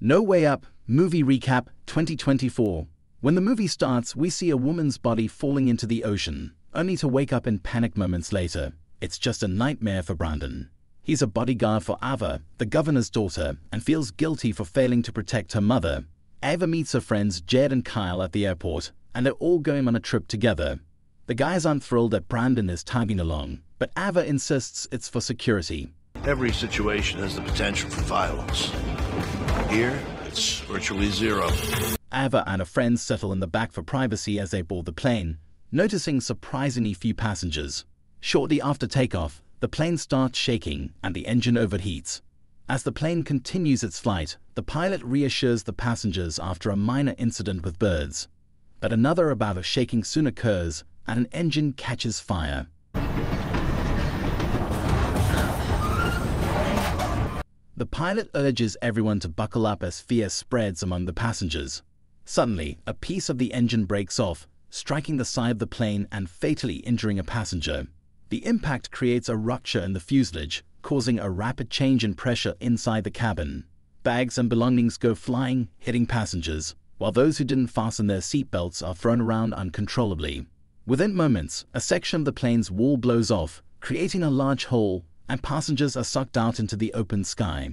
No Way Up Movie Recap 2024. When the movie starts, we see a woman's body falling into the ocean, only to wake up in panic moments later. It's just a nightmare for Brandon. He's a bodyguard for Ava, the governor's daughter, and feels guilty for failing to protect her mother. Ava meets her friends Jed and Kyle at the airport, and they're all going on a trip together. The guys aren't thrilled that Brandon is tagging along, but Ava insists it's for security. Every situation has the potential for violence. Here, it's virtually zero. Ava and her friends settle in the back for privacy as they board the plane, noticing surprisingly few passengers. Shortly after takeoff, the plane starts shaking and the engine overheats. As the plane continues its flight, the pilot reassures the passengers after a minor incident with birds. But another about of shaking soon occurs and an engine catches fire. The pilot urges everyone to buckle up as fear spreads among the passengers. Suddenly, a piece of the engine breaks off, striking the side of the plane and fatally injuring a passenger. The impact creates a rupture in the fuselage, causing a rapid change in pressure inside the cabin. Bags and belongings go flying, hitting passengers, while those who didn't fasten their seatbelts are thrown around uncontrollably. Within moments, a section of the plane's wall blows off, creating a large hole and passengers are sucked out into the open sky.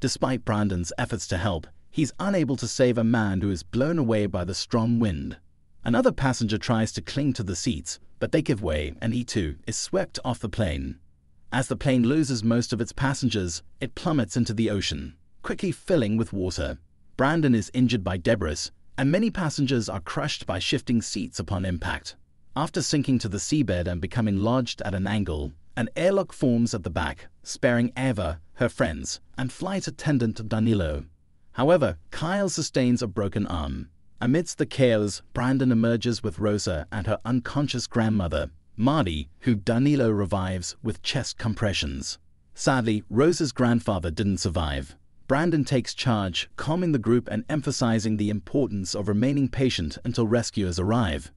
Despite Brandon's efforts to help, he's unable to save a man who is blown away by the strong wind. Another passenger tries to cling to the seats, but they give way and he too is swept off the plane. As the plane loses most of its passengers, it plummets into the ocean, quickly filling with water. Brandon is injured by debris, and many passengers are crushed by shifting seats upon impact. After sinking to the seabed and becoming lodged at an angle, an airlock forms at the back, sparing Ava, her friends, and flight attendant Danilo. However, Kyle sustains a broken arm. Amidst the chaos, Brandon emerges with Rosa and her unconscious grandmother, Marty, who Danilo revives with chest compressions. Sadly, Rosa's grandfather didn't survive. Brandon takes charge, calming the group and emphasizing the importance of remaining patient until rescuers arrive.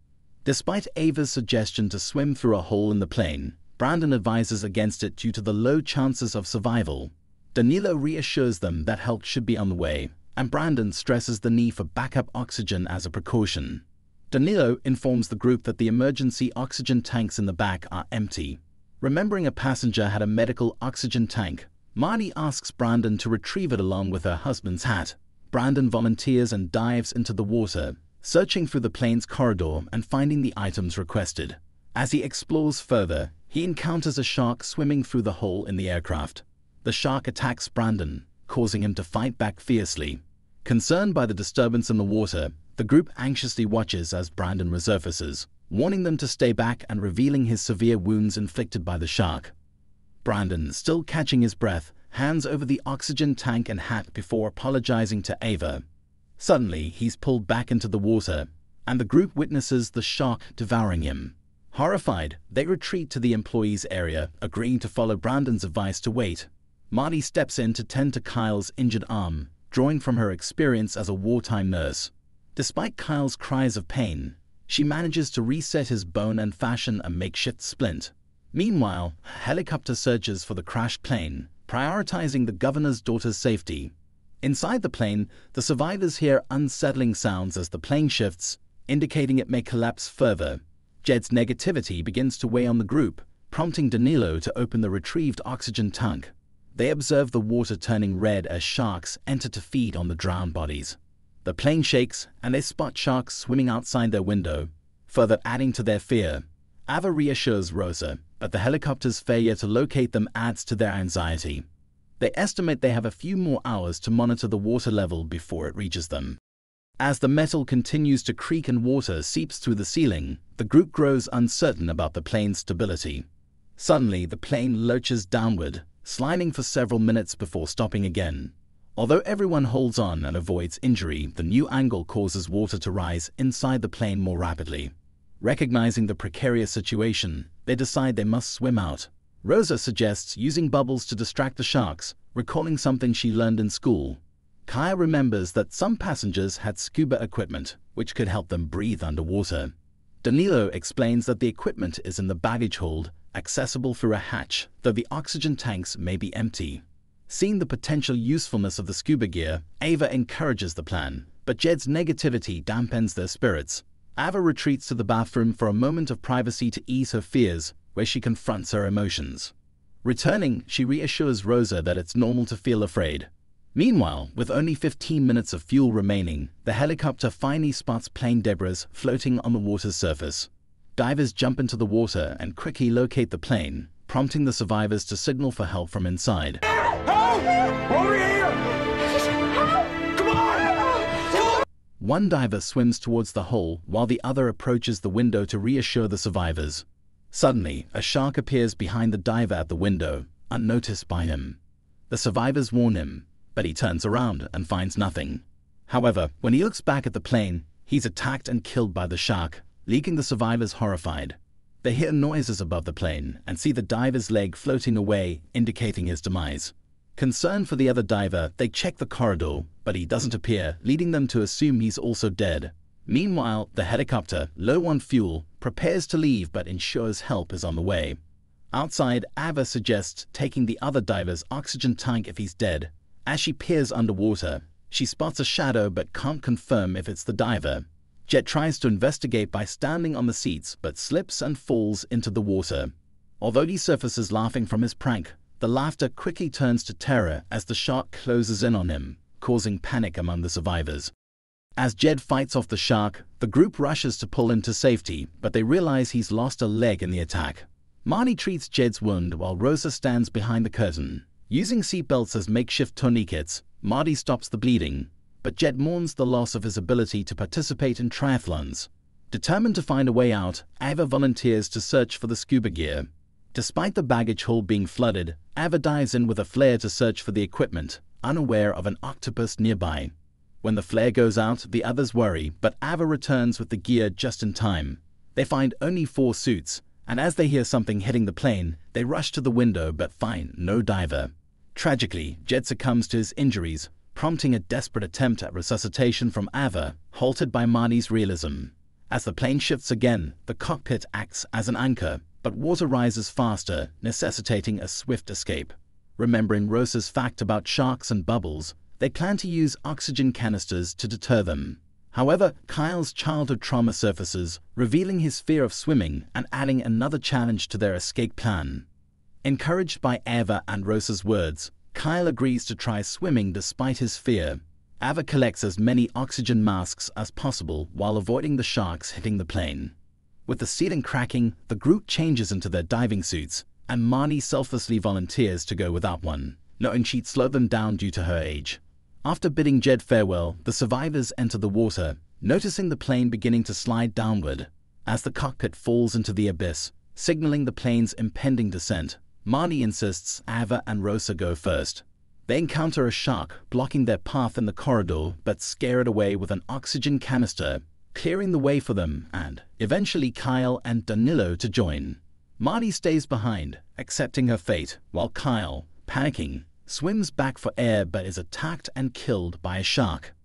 Despite Ava's suggestion to swim through a hole in the plane, Brandon advises against it due to the low chances of survival. Danilo reassures them that help should be on the way, and Brandon stresses the need for backup oxygen as a precaution. Danilo informs the group that the emergency oxygen tanks in the back are empty. Remembering a passenger had a medical oxygen tank, Marty asks Brandon to retrieve it along with her husband's hat. Brandon volunteers and dives into the water, searching through the plane's corridor and finding the items requested. As he explores further, he encounters a shark swimming through the hole in the aircraft. The shark attacks Brandon, causing him to fight back fiercely. Concerned by the disturbance in the water, the group anxiously watches as Brandon resurfaces, warning them to stay back and revealing his severe wounds inflicted by the shark. Brandon, still catching his breath, hands over the oxygen tank and hat before apologizing to Ava. Suddenly, he's pulled back into the water, and the group witnesses the shark devouring him. Horrified, they retreat to the employees' area, agreeing to follow Brandon's advice to wait. Marty steps in to tend to Kyle's injured arm, drawing from her experience as a wartime nurse. Despite Kyle's cries of pain, she manages to reset his bone and fashion a makeshift splint. Meanwhile, a helicopter searches for the crashed plane, prioritizing the governor's daughter's safety. Inside the plane, the survivors hear unsettling sounds as the plane shifts, indicating it may collapse further. Jed's negativity begins to weigh on the group, prompting Danilo to open the retrieved oxygen tank. They observe the water turning red as sharks enter to feed on the drowned bodies. The plane shakes, and they spot sharks swimming outside their window, further adding to their fear. Ava reassures Rosa, but the helicopter's failure to locate them adds to their anxiety. They estimate they have a few more hours to monitor the water level before it reaches them. As the metal continues to creak and water seeps through the ceiling, the group grows uncertain about the plane's stability. Suddenly, the plane lurches downward, sliding for several minutes before stopping again. Although everyone holds on and avoids injury, the new angle causes water to rise inside the plane more rapidly. Recognizing the precarious situation, they decide they must swim out. Rosa suggests using bubbles to distract the sharks, recalling something she learned in school. Kaya remembers that some passengers had scuba equipment, which could help them breathe underwater. Danilo explains that the equipment is in the baggage hold, accessible through a hatch, though the oxygen tanks may be empty. Seeing the potential usefulness of the scuba gear, Ava encourages the plan, but Jed's negativity dampens their spirits. Ava retreats to the bathroom for a moment of privacy to ease her fears, where she confronts her emotions. Returning, she reassures Rosa that it's normal to feel afraid. Meanwhile, with only 15 minutes of fuel remaining, the helicopter finally spots plane debris floating on the water's surface. Divers jump into the water and quickly locate the plane, prompting the survivors to signal for help from inside. Help! Over here! Help! Come on! One diver swims towards the hole while the other approaches the window to reassure the survivors. Suddenly, a shark appears behind the diver at the window, unnoticed by him. The survivors warn him, but he turns around and finds nothing. However, when he looks back at the plane, he's attacked and killed by the shark, leaving the survivors horrified. They hear noises above the plane and see the diver's leg floating away, indicating his demise. Concerned for the other diver, they check the corridor, but he doesn't appear, leading them to assume he's also dead. Meanwhile, the helicopter, low on fuel, prepares to leave but ensures help is on the way. Outside, Ava suggests taking the other diver's oxygen tank if he's dead. As she peers underwater, she spots a shadow but can't confirm if it's the diver. Jed tries to investigate by standing on the seats but slips and falls into the water. Although he surfaces laughing from his prank, the laughter quickly turns to terror as the shark closes in on him, causing panic among the survivors. As Jed fights off the shark, the group rushes to pull him to safety, but they realize he's lost a leg in the attack. Marnie treats Jed's wound while Rosa stands behind the curtain. Using seatbelts as makeshift tourniquets, Marty stops the bleeding, but Jed mourns the loss of his ability to participate in triathlons. Determined to find a way out, Ava volunteers to search for the scuba gear. Despite the baggage hold being flooded, Ava dives in with a flare to search for the equipment, unaware of an octopus nearby. When the flare goes out, the others worry, but Ava returns with the gear just in time. They find only four suits, and as they hear something hitting the plane, they rush to the window but find no diver. Tragically, Jed succumbs to his injuries, prompting a desperate attempt at resuscitation from Ava, halted by Marty's realism. As the plane shifts again, the cockpit acts as an anchor, but water rises faster, necessitating a swift escape. Remembering Rosa's fact about sharks and bubbles, they plan to use oxygen canisters to deter them. However, Kyle's childhood trauma surfaces, revealing his fear of swimming and adding another challenge to their escape plan. Encouraged by Ava and Rosa's words, Kyle agrees to try swimming despite his fear. Ava collects as many oxygen masks as possible while avoiding the sharks hitting the plane. With the ceiling cracking, the group changes into their diving suits, and Marnie selflessly volunteers to go without one, knowing she'd slow them down due to her age. After bidding Jed farewell, the survivors enter the water, noticing the plane beginning to slide downward. As the cockpit falls into the abyss, signaling the plane's impending descent, Marnie insists Ava and Rosa go first. They encounter a shark blocking their path in the corridor but scare it away with an oxygen canister, clearing the way for them and, eventually, Kyle and Danilo to join. Marty stays behind, accepting her fate, while Kyle, panicking, swims back for air but is attacked and killed by a shark.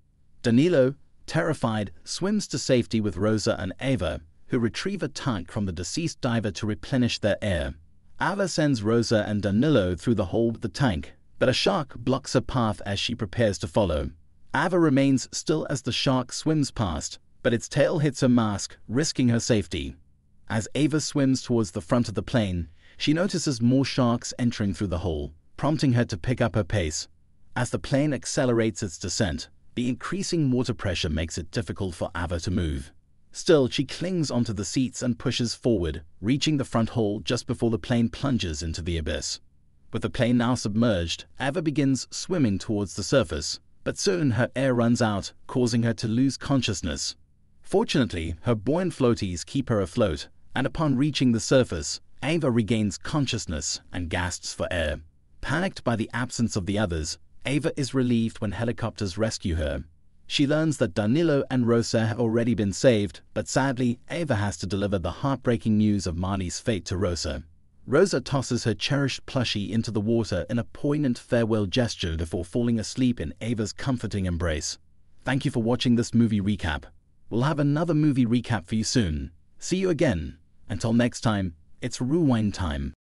Danilo, terrified, swims to safety with Rosa and Ava, who retrieve a tank from the deceased diver to replenish their air. Ava sends Rosa and Danilo through the hole with the tank, but a shark blocks her path as she prepares to follow. Ava remains still as the shark swims past, but its tail hits her mask, risking her safety. As Ava swims towards the front of the plane, she notices more sharks entering through the hole prompting her to pick up her pace. As the plane accelerates its descent, the increasing water pressure makes it difficult for Ava to move. Still, she clings onto the seats and pushes forward, reaching the front hole just before the plane plunges into the abyss. With the plane now submerged, Ava begins swimming towards the surface, but soon her air runs out, causing her to lose consciousness. Fortunately, her buoyant floaties keep her afloat, and upon reaching the surface, Ava regains consciousness and gasps for air. Panicked by the absence of the others, Ava is relieved when helicopters rescue her. She learns that Danilo and Rosa have already been saved, but sadly, Ava has to deliver the heartbreaking news of Marnie's fate to Rosa. Rosa tosses her cherished plushie into the water in a poignant farewell gesture before falling asleep in Ava's comforting embrace. Thank you for watching this movie recap. We'll have another movie recap for you soon. See you again. Until next time, it's rewind time.